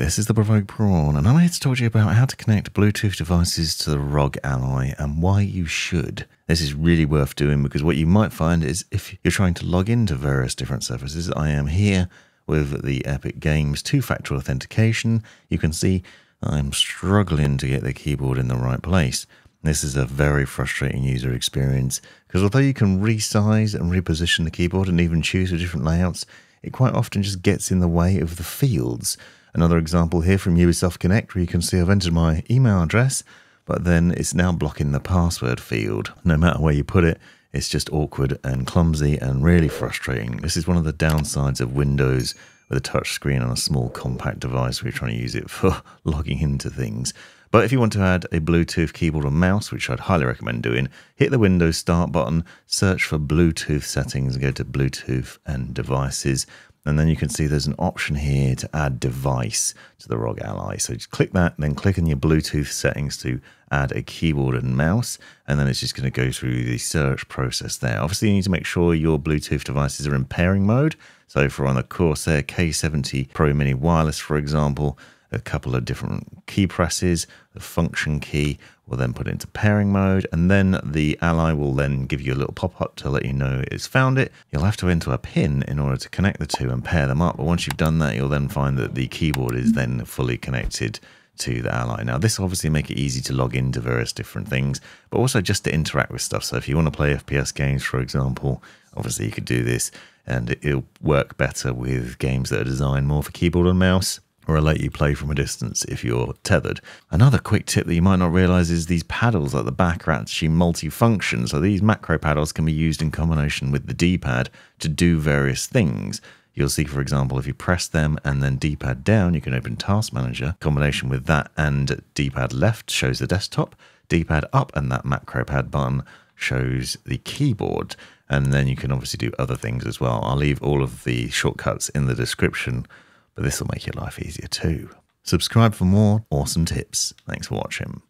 this is the Provoked Prawn, and I'm here to talk to you about how to connect Bluetooth devices to the ROG Ally and why you should. This is really worth doing because what you might find is if you're trying to log into various different services, I am here with the Epic Games two factor authentication. You can see I'm struggling to get the keyboard in the right place. This is a very frustrating user experience because although you can resize and reposition the keyboard and even choose different layouts, it quite often just gets in the way of the fields. Another example here from Ubisoft Connect where you can see I've entered my email address, but then it's now blocking the password field. No matter where you put it, it's just awkward and clumsy and really frustrating. This is one of the downsides of Windows with a touch screen on a small compact device where you're trying to use it for logging into things. But if you want to add a Bluetooth keyboard and mouse, which I'd highly recommend doing, hit the Windows Start button, search for Bluetooth settings, and go to Bluetooth and devices. And then you can see there's an option here to add device to the ROG Ally. So just click that, then click on your Bluetooth settings to add a keyboard and mouse. And then it's just going to go through the search process there. Obviously, you need to make sure your Bluetooth devices are in pairing mode. So for on the Corsair K70 Pro Mini Wireless, for example, a couple of different key presses. The function key will then put into pairing mode, and then the ally will then give you a little pop up to let you know it's found it. You'll have to enter a pin in order to connect the two and pair them up. But once you've done that, you'll then find that the keyboard is then fully connected to the ally. Now, this obviously make it easy to log into various different things, but also just to interact with stuff. So if you want to play FPS games, for example, obviously you could do this and it'll work better with games that are designed more for keyboard and mouse or let you play from a distance if you're tethered. Another quick tip that you might not realize is these paddles at the back are actually multi-function. So these macro paddles can be used in combination with the D-pad to do various things. You'll see, for example, if you press them and then D-pad down, you can open Task Manager. Combination with that and D-pad left shows the desktop. D-pad up and that macro pad button shows the keyboard. And then you can obviously do other things as well. I'll leave all of the shortcuts in the description but this will make your life easier too. Subscribe for more awesome tips. Thanks for watching.